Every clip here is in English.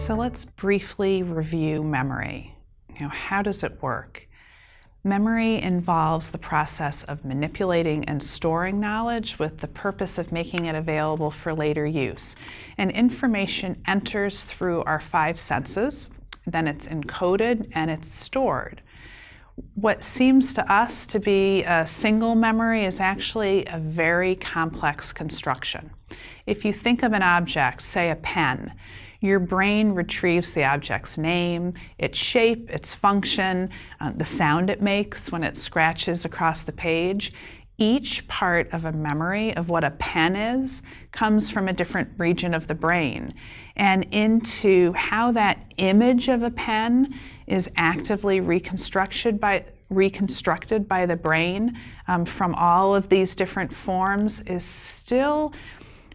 So let's briefly review memory. You know, how does it work? Memory involves the process of manipulating and storing knowledge with the purpose of making it available for later use. And information enters through our five senses, then it's encoded and it's stored. What seems to us to be a single memory is actually a very complex construction. If you think of an object, say a pen, your brain retrieves the object's name, its shape, its function, uh, the sound it makes when it scratches across the page. Each part of a memory of what a pen is comes from a different region of the brain and into how that image of a pen is actively reconstructed by, reconstructed by the brain um, from all of these different forms is still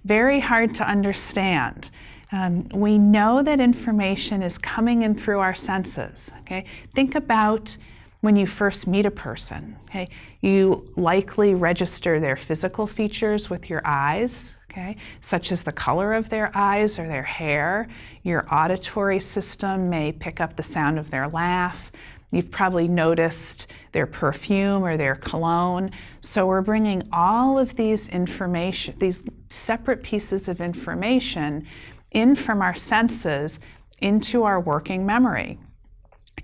very hard to understand. Um, we know that information is coming in through our senses. Okay, think about when you first meet a person. Okay, you likely register their physical features with your eyes. Okay, such as the color of their eyes or their hair. Your auditory system may pick up the sound of their laugh. You've probably noticed their perfume or their cologne. So we're bringing all of these information, these separate pieces of information in from our senses into our working memory.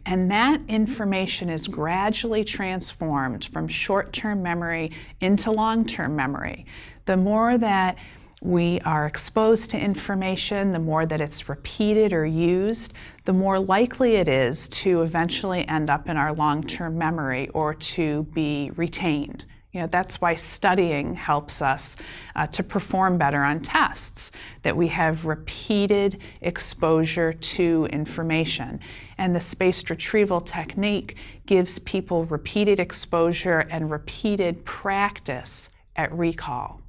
And that information is gradually transformed from short term memory into long term memory. The more that we are exposed to information, the more that it's repeated or used, the more likely it is to eventually end up in our long term memory or to be retained. You know, that's why studying helps us uh, to perform better on tests, that we have repeated exposure to information. And the spaced retrieval technique gives people repeated exposure and repeated practice at recall.